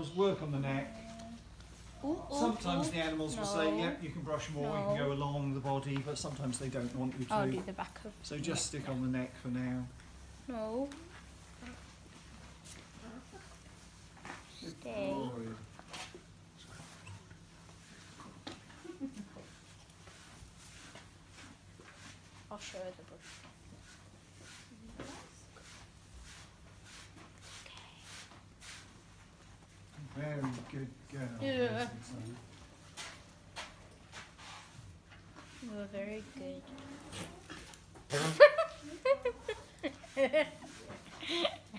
animals, work on the neck. Ooh, ooh, Sometimes ooh. the animals will say, No. yeah, you can brush more, you can go along the body, but sometimes they don't want you to. I'll do the back of. So just stick on the neck for now. No. Stay. I'll show her the brush. Very good girl. Yeah. You were very good.